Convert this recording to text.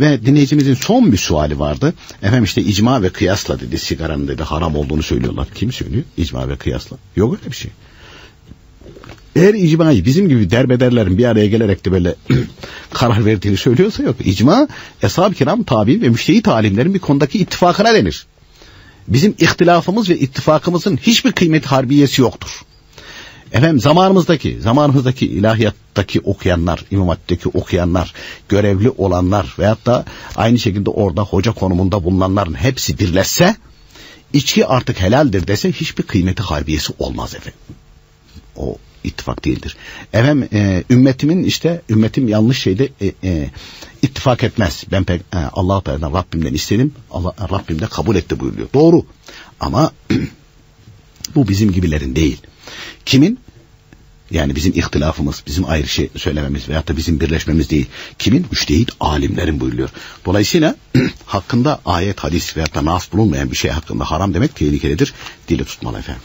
Ve dinleyicimizin son bir suali vardı. Efendim işte icma ve kıyasla dedi sigaranın dedi haram olduğunu söylüyorlar. Kim söylüyor? İcma ve kıyasla. Yok öyle bir şey. Eğer icmayı bizim gibi derbederlerin bir araya gelerek de böyle karar verdiğini söylüyorsa yok. İcma eshab-ı kiram tabi ve müştehit talimlerin bir konudaki ittifakına denir. Bizim ihtilafımız ve ittifakımızın hiçbir kıymeti harbiyesi yoktur. Efendim zamanımızdaki, zamanımızdaki ilahiyattaki okuyanlar, İmam Hatip'teki okuyanlar, görevli olanlar veyahut da aynı şekilde orada hoca konumunda bulunanların hepsi birleşse, içki artık helaldir dese hiçbir kıymeti harbiyesi olmaz efendim. O ittifak değildir. Efendim e, ümmetimin işte ümmetim yanlış şeyde e, e, ittifak etmez. Ben pek e, Allah Teala'dan Rabbimden istedim. Allah Rabbim de kabul etti buyuruyor. Doğru. Ama bu bizim gibilerin değil. Kimin? Yani bizim ihtilafımız, bizim ayrı şey söylememiz veyahut da bizim birleşmemiz değil. Kimin? Müştehit alimlerin buyuruyor. Dolayısıyla hakkında ayet, hadis veyahut da nas bulunmayan bir şey hakkında haram demek tehlikelidir. Dili tutmalı efendim.